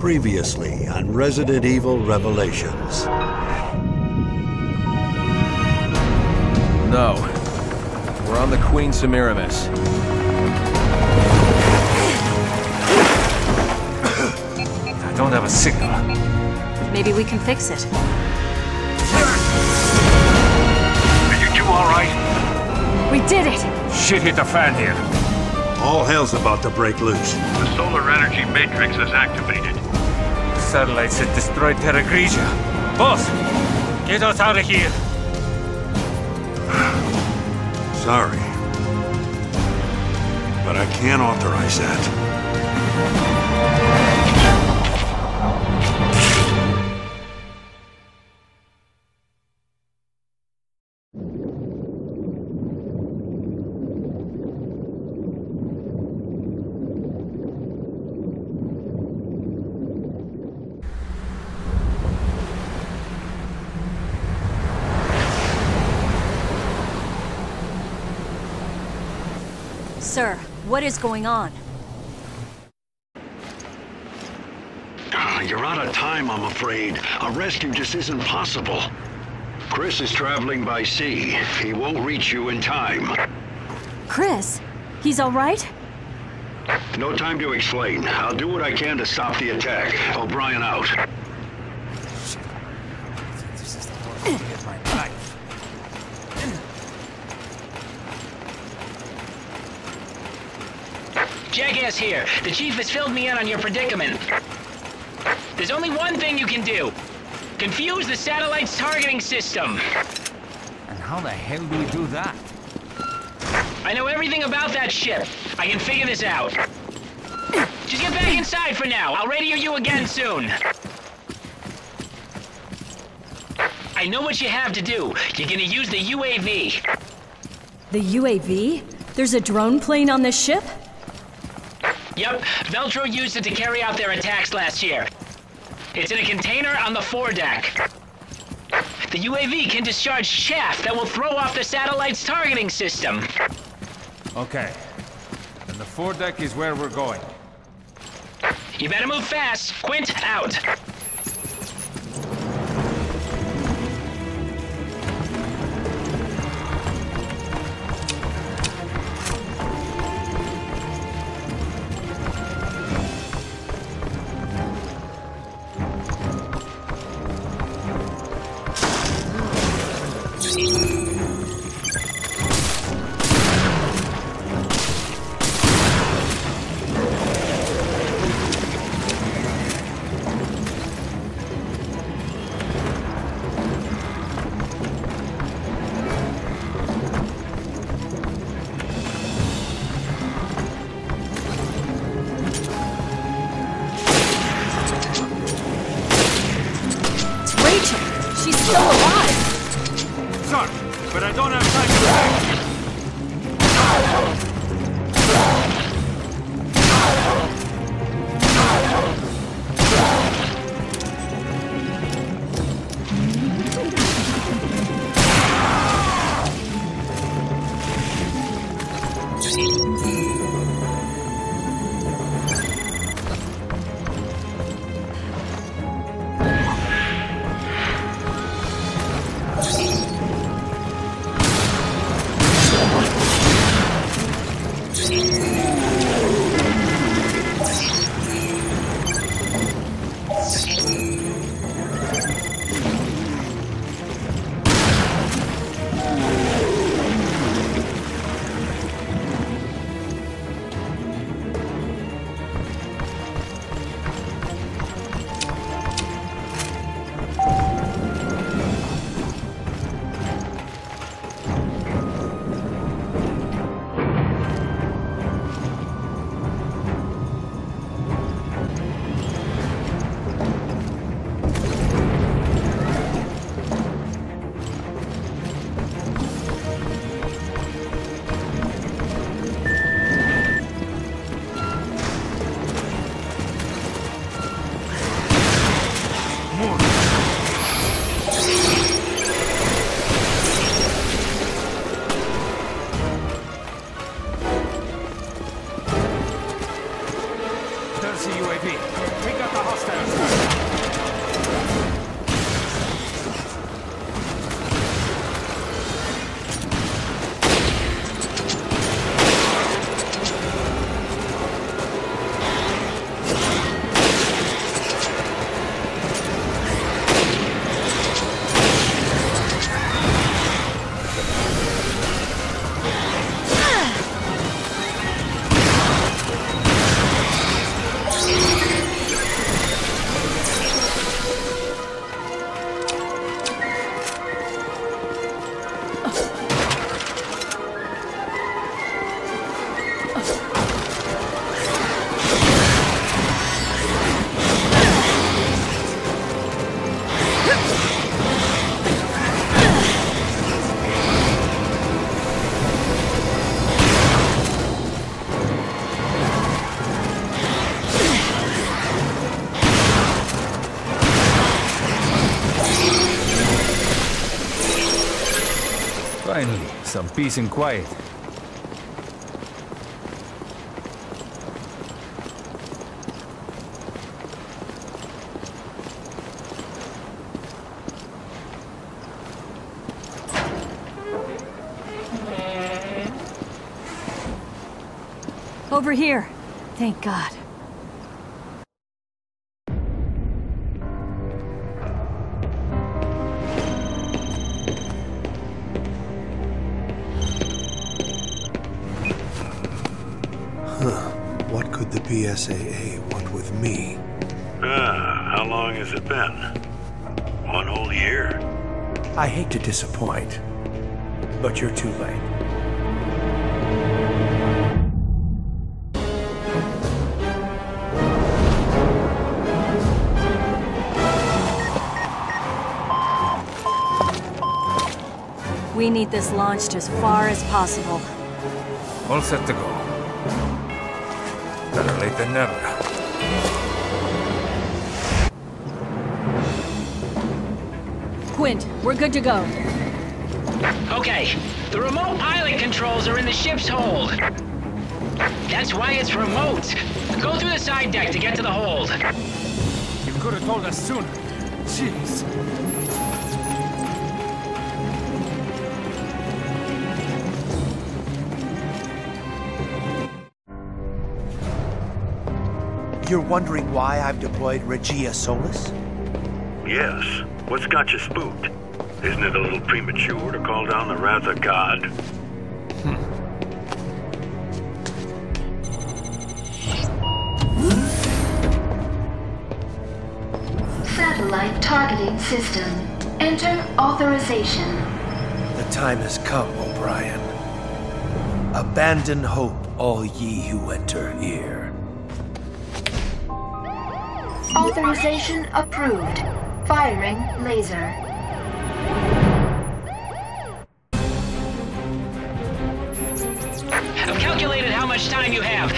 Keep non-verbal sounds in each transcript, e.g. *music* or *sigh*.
Previously on Resident Evil Revelations. No. We're on the Queen Semiramis. *coughs* I don't have a signal. Maybe we can fix it. Are you two all right? We did it! Shit hit the fan here. All hell's about to break loose. The solar energy matrix is activated. The Satellites have destroyed Terra Grigia. Boss, get us out of here. *sighs* Sorry. But I can't authorize that. Sir, what is going on? Ah, You're out of time, I'm afraid. A rescue just isn't possible. Chris is traveling by sea. He won't reach you in time. Chris? He's alright? No time to explain. I'll do what I can to stop the attack. O'Brien out. Jackass here. The chief has filled me in on your predicament. There's only one thing you can do. Confuse the satellite's targeting system. And how the hell do we do that? I know everything about that ship. I can figure this out. Just get back inside for now. I'll radio you again soon. I know what you have to do. You're gonna use the UAV. The UAV? There's a drone plane on this ship? Yep, Veltro used it to carry out their attacks last year. It's in a container on the foredeck. The UAV can discharge chaff that will throw off the satellite's targeting system. Okay. Then the foredeck is where we're going. You better move fast. Quint out. She's still alive! Sorry, but I don't have time to Finally, some peace and quiet. Over here. Thank God. The BSAA want with me? Ah, how long has it been? One whole year? I hate to disappoint, but you're too late. We need this launched as far as possible. All set to go. Better late than never. Quint, we're good to go. Okay, the remote pilot controls are in the ship's hold. That's why it's remote. Go through the side deck to get to the hold. You could have told us sooner. Jeez. You're wondering why I've deployed Regia Solis? Yes. What's got you spooked? Isn't it a little premature to call down the wrath of God? Hmm. Satellite targeting system. Enter authorization. The time has come, O'Brien. Abandon hope, all ye who enter here. Authorization approved. Firing laser. I've calculated how much time you have.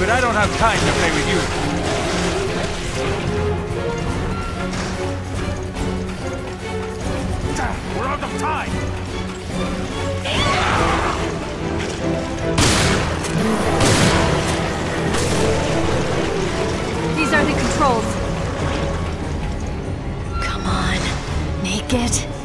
But I don't have time to play with you. We're out of time! These are the controls. Come on. Make it.